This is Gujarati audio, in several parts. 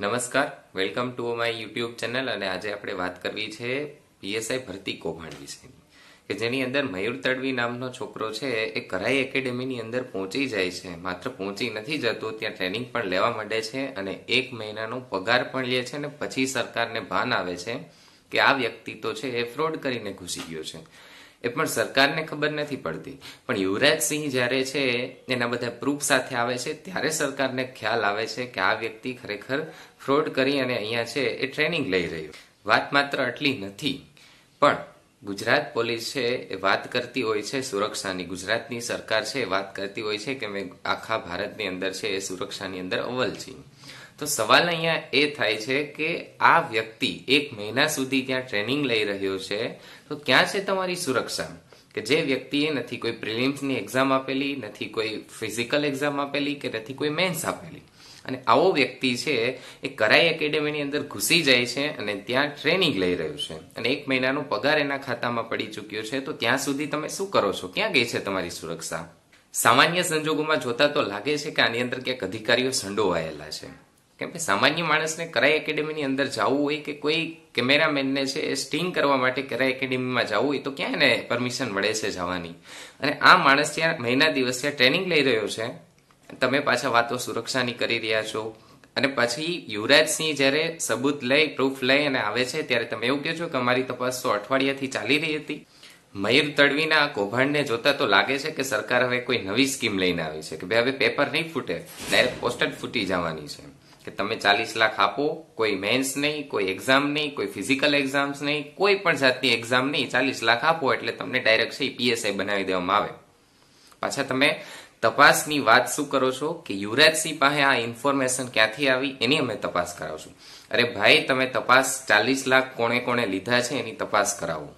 નમસ્કાર, welcome to my YouTube channel અને આજે આપણે વાત કરવી છે પીએસઆઈ ભરતી કૌભાંડ વિશેની, કે જેની અંદર મયુર તડવી નામનો છોકરો છે, એ કરાઈ એકેડેમીની અંદર પહોંચી જાય છે, માત્ર પહોંચી નથી જતો, ત્યાં ટ્રેનિંગ પણ લેવા માંડે છે અને એક મહિનાનો પગાર પણ લે છે અને પછી સરકારને ભાન આવે છે કે આ વ્યક્તિ તો છે એ ફ્રોડ કરીને ઘૂસી ગયો છે. એ પણ સરકારને ખબર નથી પડતી. પણ યુવરાજસિંહ જ્યારે છે, એના બધા પ્રૂફ સાથે આવે છે, ત્યારે સરકારને ખ્યાલ આવે છે કે આ વ્યક્તિ ખરેખર ફ્રોડ કરી અને અહીંયા છે એ ટ્રેનિંગ લઈ રહ્યું. વાત માત્ર આટલી નથી. પણ ગુજરાત પોલીસ છે, એ વાત કરતી હોય છે સુરક્ષાની. ગુજરાતની સરકાર છે, એ વાત કરતી હોય છે કે મેં આખા ભારતની અંદર છે, એ સુરક્ષાની અંદર અવ્વલ છીએ. તો સવાલ અહીંયા એ થાય છે કે આ વ્યક્તિ એક મહિના સુધી ત્યાં ટ્રેનિંગ લઈ રહ્યો છે, તો ક્યાં છે તમારી સુરક્ષા? કે જે વ્યક્તિએ નથી કોઈ પ્રિલિમ્સની એક્ઝામ આપેલી, નથી કોઈ ફિઝિકલ એક્ઝામ આપેલી કે નથી કોઈ મેન્સ આપેલી. અને આવો વ્યક્તિ છે એ કરાઈ એકેડેમીની અંદર ઘૂસી જાય છે અને ત્યાં ટ્રેનિંગ લઈ રહ્યું છે. અને એક મહિનાનો પગાર એના ખાતામાં પડી ચૂક્યો છે, તો ત્યાં સુધી તમે શું કરો છો? ક્યાં ગઈ છે તમારી સુરક્ષા? સામાન્ય સંજોગોમાં જોતા તો લાગે છે કે આની અંદર ક્યાંક અધિકારીઓ સંડોવાયેલા છે. કેમ કે સામાન્ય માણસને કરાઈ એકેડેમીની અંદર જવું હોય કે કોઈ કેમેરામેનને છે એ સ્ટિંગ કરવા માટે કરાઈ એકેડેમીમાં જવું હોય તો ક્યાં એને પરમિશન મળે છે જવાની? અને આ માણસ ત્યાં મહિના દિવસ ત્યાં ટ્રેનિંગ લઈ રહ્યો છે. તમે પાછા વાતો સુરક્ષાની કરી રહ્યા છો. અને પછી યુવરાજસિંહ જ્યારે સબૂત લઈ પ્રૂફ લઈ અને આવે છે ત્યારે તમે એવું કહેજો કે અમારી તપાસ તો અઠવાડિયાથી ચાલી રહી હતી? મયુર તડવીના કૌભાંડને જોતા તો લાગે છે કે સરકાર હવે કોઈ નવી સ્કીમ લઈને આવી છે કે ભાઈ હવે પેપર નહીં ફૂટે ડાયરેક્ટ પોસ્ટર ફૂટી જવાની છે. કે તમે ચાલીસ લાખ આપો, કોઈ મેન્સ નહીં, કોઈ એક્ઝામ નહીં, કોઈ ફિઝિકલ એક્ઝામ્સ નહીં, કોઈ પણ જાતની એક્ઝામ નહીં, ચાલીસ લાખ આપો એટલે તમને ડાયરેક્ટ છે પીએસઆઈ બનાવી દેવામાં આવે. પાછા તમે તપાસની વાત શું કરો છો? કે યુવરાજસિંહ પાસે આ ઇન્ફોર્મેશન ક્યાંથી આવી? એની અમે તપાસ કરાવશું. અરે ભાઈ, તમે તપાસ ચાલીસ લાખ કોણે કોણે લીધા છે એની તપાસ કરાવો.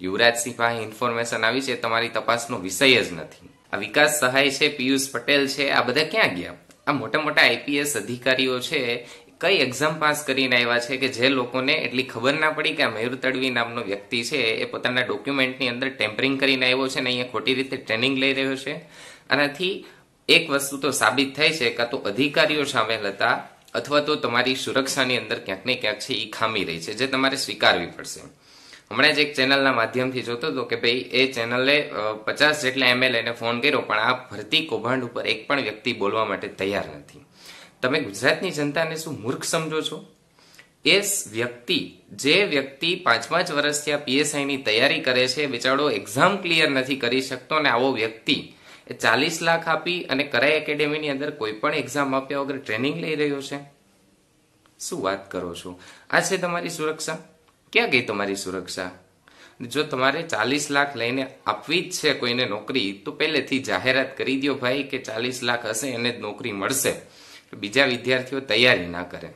યુવરાજસિંહ પાસે ઇન્ફોર્મેશન આવી છે, તમારી તપાસનો વિષય જ નથી. આ વિકાસ સહાય છે, પિયુષ પટેલ છે, આ બધા ક્યાં ગયા? આ મોટા મોટા આઈપીએસ અધિકારીઓ છે, કઈ એક્ઝામ પાસ કરીને આવ્યા છે કે જે લોકોને એટલી ખબર ના પડી કે આ મયુર તડવી નામનો વ્યક્તિ છે, એ પોતાના ડોક્યુમેન્ટની અંદર ટેમ્પરિંગ કરીને આવ્યો છે અને અહીંયા ખોટી રીતે ટ્રેનિંગ લઈ રહ્યો છે. આનાથી એક વસ્તુ તો સાબિત થાય છે કાં તો અધિકારીઓ સામેલ હતા, અથવા તો તમારી સુરક્ષાની અંદર ક્યાંક ને ક્યાંક છે એ ખામી રહી છે, જે તમારે સ્વીકારવી પડશે. હમણાં જ એક ચેનલના માધ્યમથી જોતો હતો કે ભાઈ, એ ચેનલે પચાસ જેટલા એમએલએને ફોન કર્યો, પણ આ ભરતી કૌભાંડ ઉપર એક પણ વ્યક્તિ બોલવા માટે તૈયાર નથી. તમે ગુજરાતની જનતાને શું મૂર્ખ સમજો છો? એ વ્યક્તિ, જે વ્યક્તિ પાંચ પાંચ વર્ષથી આ પીએસઆઈની તૈયારી કરે છે, બિચારો એક્ઝામ ક્લિયર નથી કરી શકતો અને આવો વ્યક્તિ એ ચાલીસ લાખ આપી અને કરાઈ એકેડેમીની અંદર કોઈ પણ એક્ઝામ આપ્યા વગર ટ્રેનિંગ લઈ રહ્યો છે? શું વાત કરો છો? આ છે તમારી સુરક્ષા? ક્યાં ગઈ તમારી સુરક્ષા? જો તમારે ચાલીસ લાખ લઈને આપવી જ છે કોઈને નોકરી, તો પહેલેથી જાહેરાત કરી દો ભાઈ કે ચાલીસ લાખ હશે, એને જ નોકરી મળશે. બીજા વિદ્યાર્થીઓ તૈયારી ના કરે.